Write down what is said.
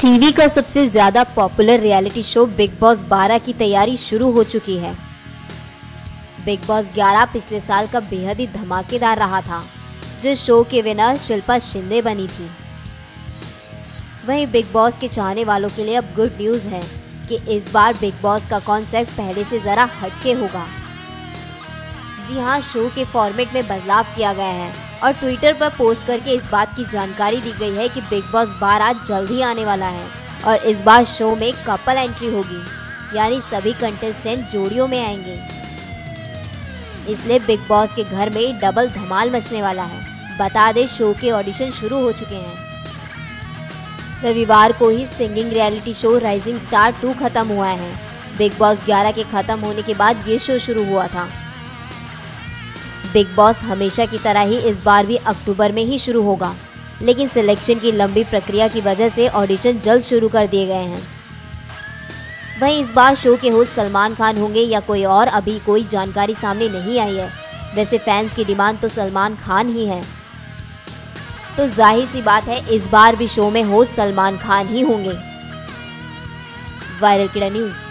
TV का सबसे ज़्यादा popular reality show Bigg Boss 12 की तैयारी शुरू हो चुकी है। बिग बॉस 11 पिछले साल का बेहद ही धमाकेदार रहा था जिस शो के विनर शिल्पा शिंदे बनी थी। वहीं बिग बॉस के चाहने वालों के लिए अब गुड न्यूज़ है कि इस बार बिग बॉस का कॉन्सेप्ट पहले से जरा हटके होगा। जी हाँ शो के फॉर्मेट में बदलाव किया गया है। और ट्विटर पर पोस्ट करके इस बात की जानकारी दी गई है कि बिग बॉस बारह जल्द ही आने वाला है और इस बार शो में कपल एंट्री होगी, यानी सभी कंटेस्टेंट जोड़ियों में आएँगे। इसलिए बिग बॉस के घर में डबल धमाल मचने वाला है। बता दें शो के ऑडिशन शुरू हो चुके हैं। रविवार को ही singing reality show Rising Star two खत्म हुआ है। बिग बॉस 11 के खत्म होने के बाद ये शो शुरू हुआ था। बिग बॉस हमेशा की तरह ही इस बार भी अक्टूबर में ही शुरू होगा। लेकिन सिलेक्शन की लंबी प्रक्रिया की वजह से ऑडिशन जल्द शुरू कर दिए गए हैं। वहीं इस बार शो के होस्ट सलमान खान होंगे या कोई और, अभी कोई जानकारी सामने नहीं आई है। वैसे फैंस की डिमांड तो सलमान खान ही है। तो ज़ाहिर सी बात है, इस बार भी शो में होस्ट सलमान खान ही होंगे। वायरल किड़ा न्यूज़।